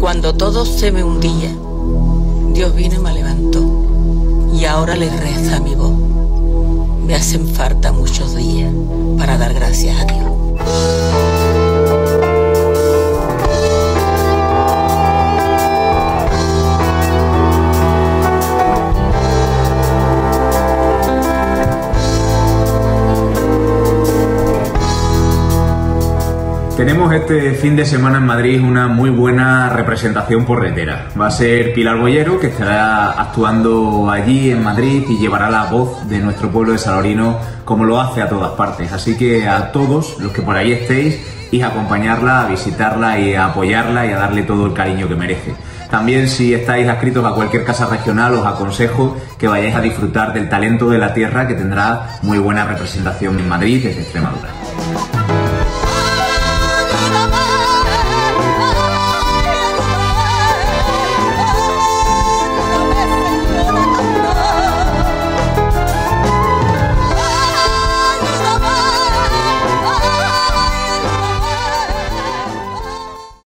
Cuando todo se me hundía, Dios vino y me levantó. Y ahora le reza mi voz. Me hacen falta muchos días para dar gracias a Tenemos este fin de semana en Madrid una muy buena representación porretera. Va a ser Pilar Bollero, que estará actuando allí en Madrid y llevará la voz de nuestro pueblo de Salorino como lo hace a todas partes. Así que a todos los que por ahí estéis, y a acompañarla, a visitarla y a apoyarla y a darle todo el cariño que merece. También si estáis adscritos a cualquier casa regional os aconsejo que vayáis a disfrutar del talento de la tierra que tendrá muy buena representación en Madrid desde Extremadura.